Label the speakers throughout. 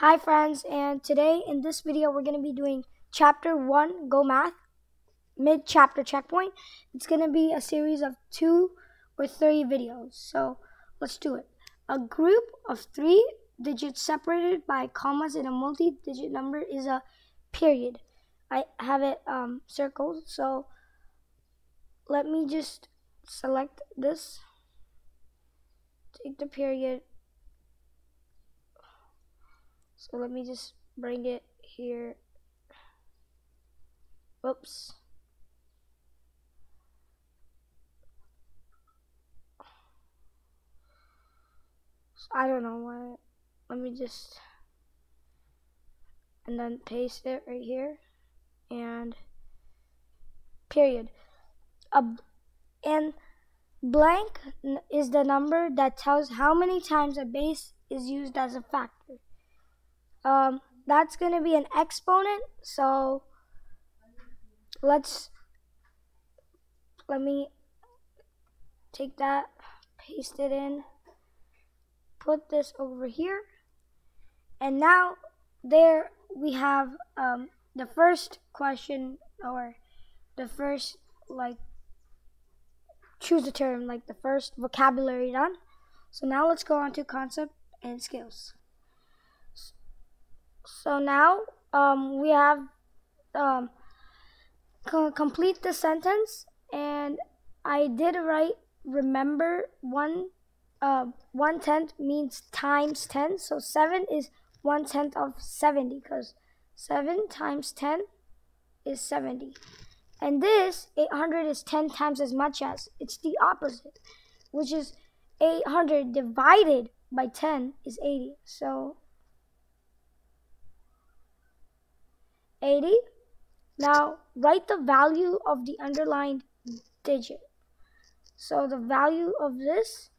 Speaker 1: Hi friends, and today in this video we're going to be doing chapter 1 Go Math mid chapter checkpoint. It's going to be a series of 2 or 3 videos. So, let's do it. A group of 3 digits separated by commas in a multi-digit number is a period. I have it um, circled, so let me just select this. Take the period so let me just bring it here. Oops. I don't know why. Let me just and then paste it right here and period. A, and blank is the number that tells how many times a base is used as a factor um, that's going to be an exponent. So let's, let me take that, paste it in, put this over here. And now there we have um, the first question or the first like choose a term like the first vocabulary done. So now let's go on to concept and skills. So now um, we have um, co complete the sentence, and I did write. Remember one uh, one tenth means times ten, so seven is one tenth of seventy because seven times ten is seventy, and this eight hundred is ten times as much as. It's the opposite, which is eight hundred divided by ten is eighty. So 80. Now write the value of the underlined digit. So the value of this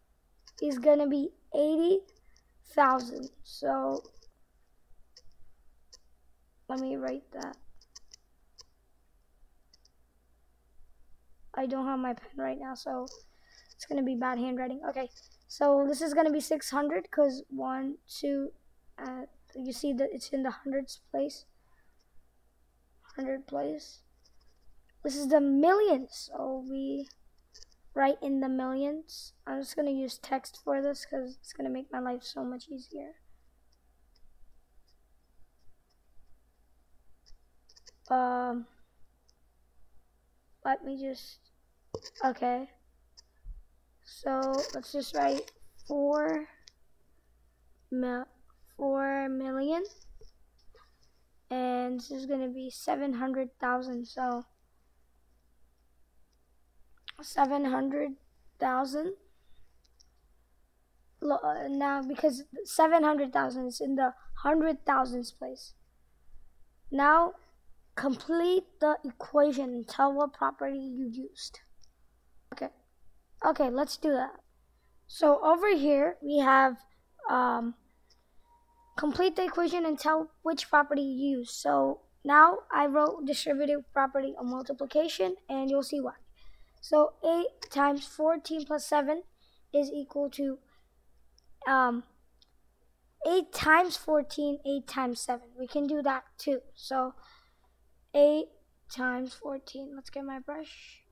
Speaker 1: is going to be 80,000. So let me write that. I don't have my pen right now, so it's going to be bad handwriting. Okay, so this is going to be 600 because 1, 2, uh, you see that it's in the hundreds place hundred place. This is the millions, so we write in the millions. I'm just gonna use text for this because it's gonna make my life so much easier. Um, let me just, okay. So let's just write four mil, four million and this is going to be 700,000 so 700,000 uh, now because 700,000 is in the hundred thousands place. Now complete the equation and tell what property you used. Okay. Okay let's do that. So over here we have um, Complete the equation and tell which property you use. So now I wrote distributive property of multiplication and you'll see why. So 8 times 14 plus 7 is equal to um, 8 times 14, 8 times 7. We can do that too. So 8 times 14. Let's get my brush.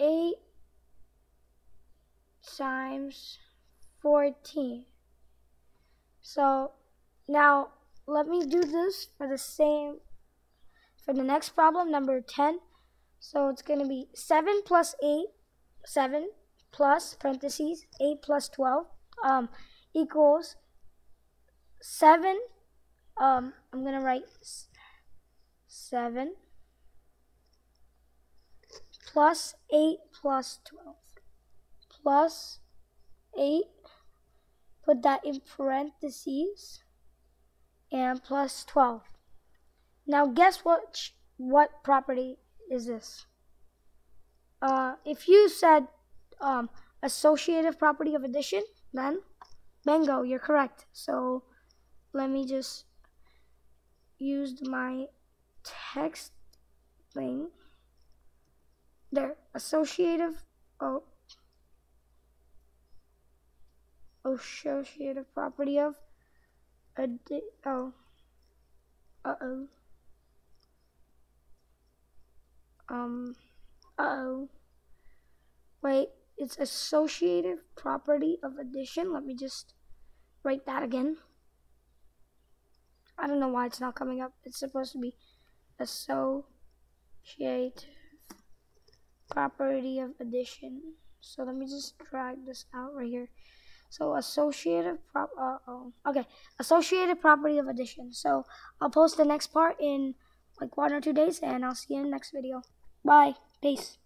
Speaker 1: 8 times 14. So now let me do this for the same, for the next problem, number 10. So it's going to be 7 plus 8, 7 plus parentheses 8 plus 12 um, equals 7. Um, I'm going to write 7 plus 8 plus 12 plus 8 put that in parentheses and plus 12. Now guess what what property is this? Uh, if you said um, associative property of addition, then bingo, you're correct. So let me just use my text thing. There, associative, oh, associative property of Addi oh. Uh-oh. Um, uh-oh. Wait, it's associative property of addition. Let me just write that again. I don't know why it's not coming up. It's supposed to be associative property of addition. So let me just drag this out right here. So associative prop. Uh oh. Okay, associative property of addition. So I'll post the next part in like one or two days, and I'll see you in the next video. Bye. Peace.